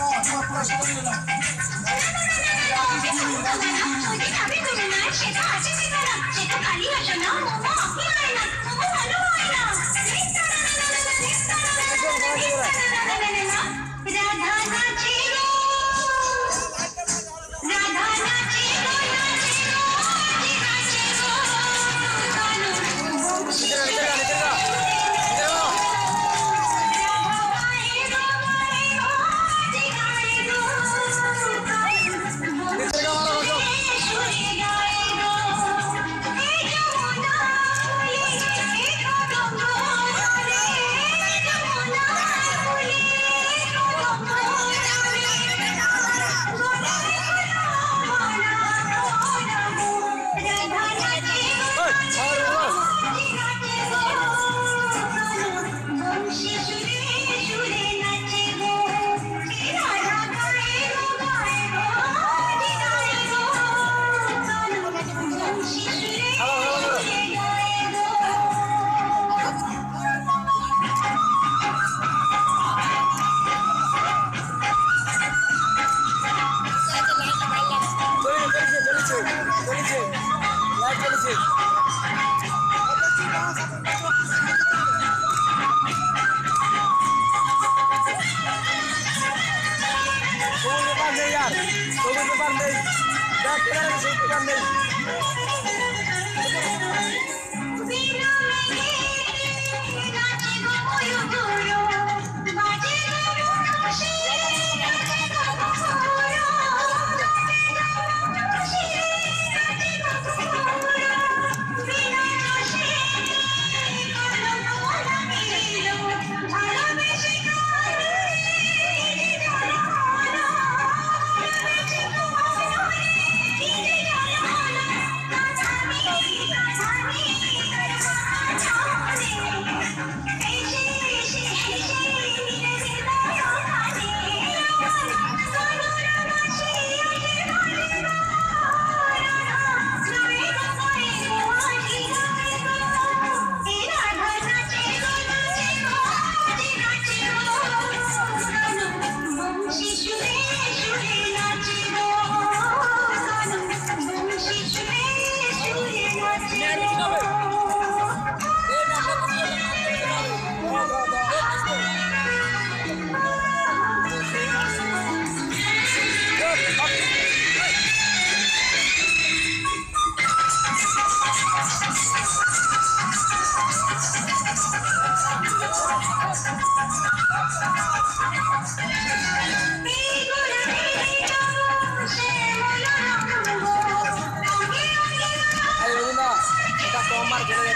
さあ、ふわふわな。gelecek, gelecek. Yer gelecek. Soğuk yapan değil yar. Soğuk yapan değil. Dert veren soğuk yapan değil. 加油！Bye.